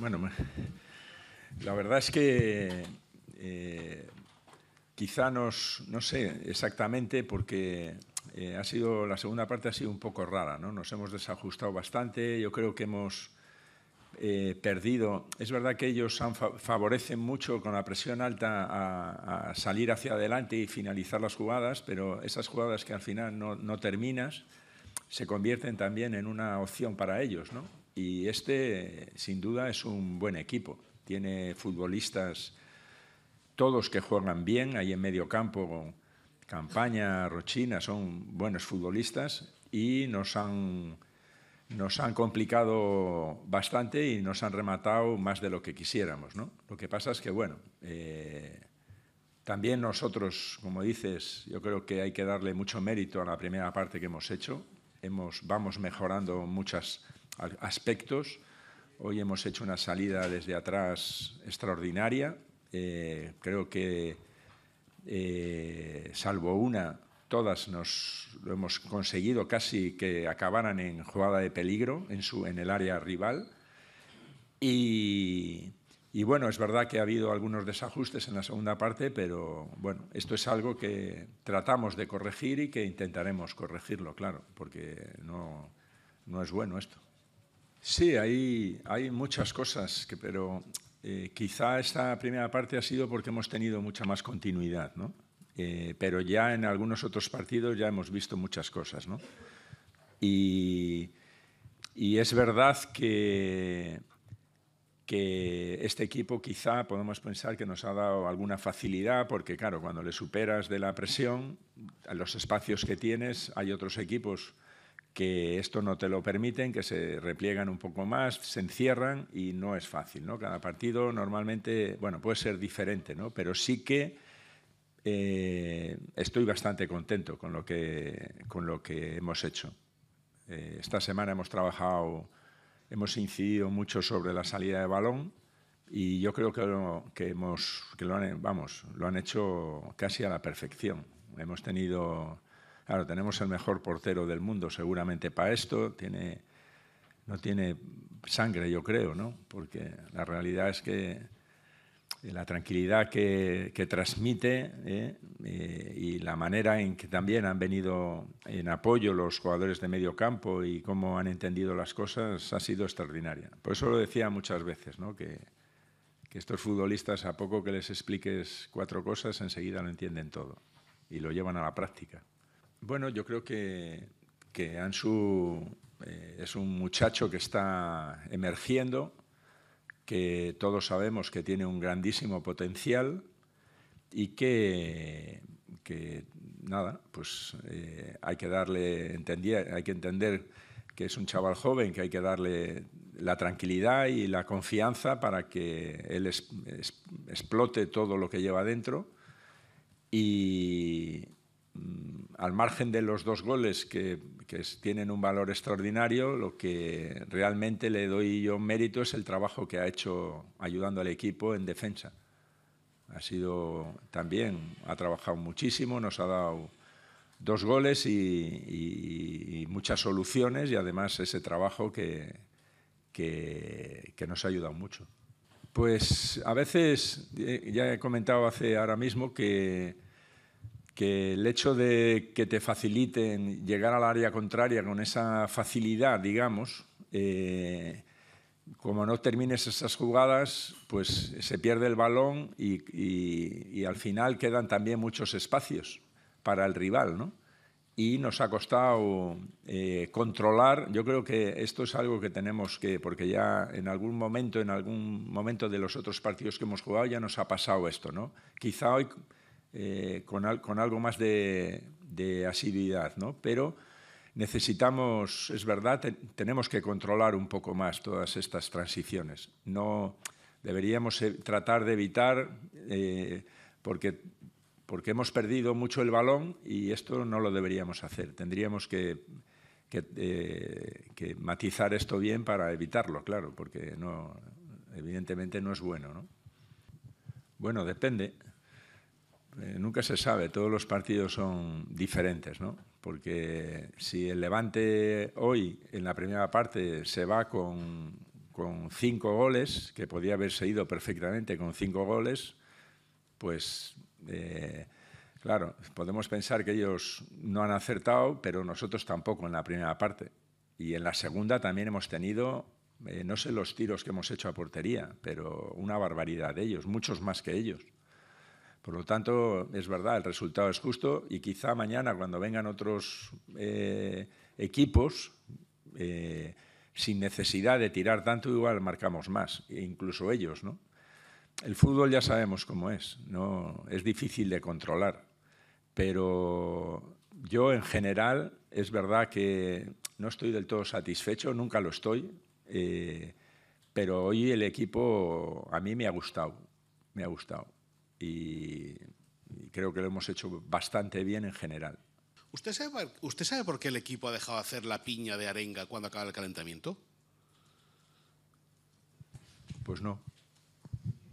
Bueno, la verdad es que eh, quizá nos, no sé exactamente porque eh, ha sido, la segunda parte ha sido un poco rara, ¿no? Nos hemos desajustado bastante, yo creo que hemos eh, perdido. Es verdad que ellos favorecen mucho con la presión alta a, salir hacia adelante y finalizar las jugadas, pero esas jugadas que al final no terminas se convierten también en una opción para ellos, ¿no? Y este, sin duda, es un buen equipo. Tiene futbolistas, todos que juegan bien, ahí en medio campo, Campaña, Rochina, son buenos futbolistas y nos han, nos han complicado bastante y nos han rematado más de lo que quisiéramos. ¿no? Lo que pasa es que, bueno, eh, también nosotros, como dices, yo creo que hay que darle mucho mérito a la primera parte que hemos hecho. Vamos mejorando muchas aspectos. Hoy hemos hecho una salida desde atrás extraordinaria. Eh, creo que, eh, salvo una, todas nos lo hemos conseguido casi que acabaran en jugada de peligro en, su, en el área rival. Y, y, bueno, es verdad que ha habido algunos desajustes en la segunda parte, pero bueno, esto es algo que tratamos de corregir y que intentaremos corregirlo, claro, porque no, no es bueno esto. Sí, hay, hay muchas cosas, que, pero eh, quizá esta primera parte ha sido porque hemos tenido mucha más continuidad, ¿no? Eh, pero ya en algunos otros partidos ya hemos visto muchas cosas, ¿no? Y, es verdad que, que este equipo quizá podemos pensar que nos ha dado alguna facilidad, porque claro, cuando le superas de la presión, a los espacios que tienes, hay otros equipos que esto no te lo permiten, que se repliegan un poco más, se encierran y no es fácil. ¿no? Cada partido normalmente, bueno, puede ser diferente, ¿no? pero sí que eh, estoy bastante contento con lo que, con lo que hemos hecho. Eh, esta semana hemos trabajado, hemos incidido mucho sobre la salida de balón y yo creo que, lo, que, hemos, que lo, han, vamos, lo han hecho casi a la perfección. Hemos tenido Claro, tenemos el mejor portero del mundo seguramente para esto, tiene, no tiene sangre, yo creo, ¿no? porque la realidad es que la tranquilidad que, transmite ¿eh? Eh, y la manera en que también han venido en apoyo los jugadores de medio campo y cómo han entendido las cosas ha sido extraordinaria. Por eso lo decía muchas veces, ¿no? que, que estos futbolistas, a poco que les expliques cuatro cosas, enseguida lo entienden todo y lo llevan a la práctica. Bueno, yo creo que, Ansu eh, es un muchacho que está emergiendo, que todos sabemos que tiene un grandísimo potencial y que, nada, pues eh, hay que darle, entender, hay que entender que es un chaval joven, que hay que darle la tranquilidad y la confianza para que él explote todo lo que lleva dentro y, al margen de los dos goles que, tienen un valor extraordinario, lo que realmente le doy yo mérito es el trabajo que ha hecho ayudando al equipo en defensa. Ha sido también, ha trabajado muchísimo, nos ha dado dos goles y, muchas soluciones y además ese trabajo que, que, que, nos ha ayudado mucho. Pues a veces, eh, ya he comentado hace ahora mismo que que el hecho de que te faciliten llegar al área contraria con esa facilidad, digamos, eh, como no termines esas jugadas, pues se pierde el balón y, al final quedan también muchos espacios para el rival, ¿no? Y nos ha costado eh, controlar, yo creo que esto es algo que tenemos que, porque ya en algún momento, en algún momento de los otros partidos que hemos jugado ya nos ha pasado esto, ¿no? Quizá hoy eh, con, algo más de, asiduidad, ¿no? Pero necesitamos, es verdad, tenemos que controlar un poco más todas estas transiciones. No deberíamos e, tratar de evitar, eh, porque, porque hemos perdido mucho el balón y esto no lo deberíamos hacer. Tendríamos que, eh, que matizar esto bien para evitarlo, claro, porque no, evidentemente no es bueno. ¿no? Bueno, depende. Eh, nunca se sabe, todos los partidos son diferentes, ¿no? Porque si el Levante hoy, en la primera parte, se va con, con cinco goles, que podía haberse ido perfectamente con cinco goles, pues eh, claro, podemos pensar que ellos no han acertado, pero nosotros tampoco en la primera parte. Y en la segunda también hemos tenido, eh, no sé los tiros que hemos hecho a portería, pero una barbaridad de ellos, muchos más que ellos. Por lo tanto, es verdad, el resultado es justo y quizá mañana cuando vengan otros eh, equipos, eh, sin necesidad de tirar tanto, igual marcamos más, e incluso ellos. ¿no? El fútbol ya sabemos cómo es, ¿no? es difícil de controlar, pero yo en general es verdad que no estoy del todo satisfecho, nunca lo estoy, eh, pero hoy el equipo a mí me ha gustado, me ha gustado y, creo que lo hemos hecho bastante bien en general. ¿Usted sabe, ¿Usted sabe por qué el equipo ha dejado hacer la piña de arenga cuando acaba el calentamiento? Pues no.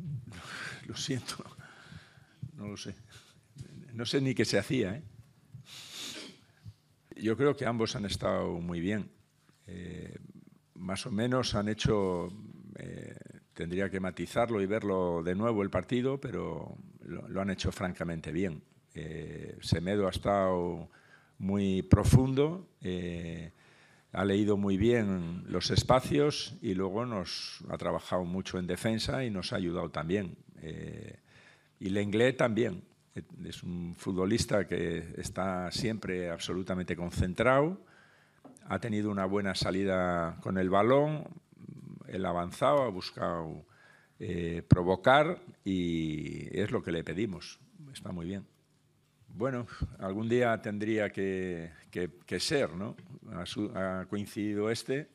Lo siento. No lo sé. No sé ni qué se hacía. ¿eh? Yo creo que ambos han estado muy bien. Eh, más o menos han hecho tendría que matizarlo y verlo de nuevo el partido, pero lo, han hecho francamente bien. Eh, Semedo ha estado muy profundo, eh, ha leído muy bien los espacios y luego nos ha trabajado mucho en defensa y nos ha ayudado también. Eh, y Lenglet también. Es un futbolista que está siempre absolutamente concentrado, ha tenido una buena salida con el balón, ha avanzado, ha buscado eh, provocar y es lo que le pedimos. Está muy bien. Bueno, algún día tendría que, ser, ¿no? Ha, coincidido este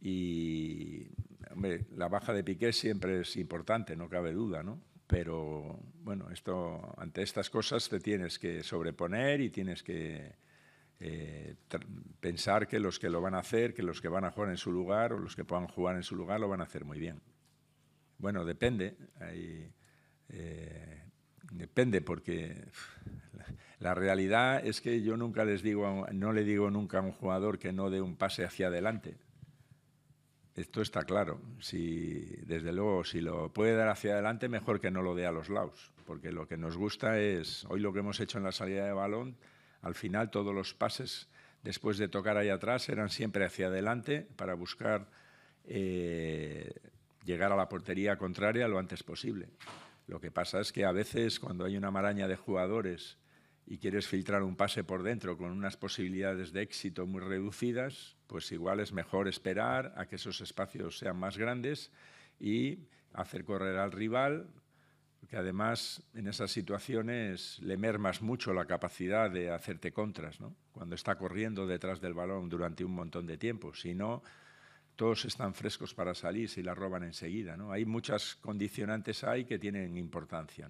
y, hombre, la baja de Piqué siempre es importante, no cabe duda, ¿no? Pero, bueno, esto, ante estas cosas te tienes que sobreponer y tienes que, eh, pensar que los que lo van a hacer, que los que van a jugar en su lugar o los que puedan jugar en su lugar lo van a hacer muy bien. Bueno, depende. Eh, depende porque la, realidad es que yo nunca les digo, no le digo nunca a un jugador que no dé un pase hacia adelante. Esto está claro. Si, desde luego, si lo puede dar hacia adelante, mejor que no lo dé a los lados, porque lo que nos gusta es, hoy lo que hemos hecho en la salida de balón, al final todos los pases después de tocar ahí atrás eran siempre hacia adelante para buscar eh, llegar a la portería contraria lo antes posible. Lo que pasa es que a veces cuando hay una maraña de jugadores y quieres filtrar un pase por dentro con unas posibilidades de éxito muy reducidas, pues igual es mejor esperar a que esos espacios sean más grandes y hacer correr al rival, porque además en esas situaciones le mermas mucho la capacidad de hacerte contras, ¿no? cuando está corriendo detrás del balón durante un montón de tiempo. Si no, todos están frescos para salir si la roban enseguida. Hay muchas condicionantes ahí que tienen importancia.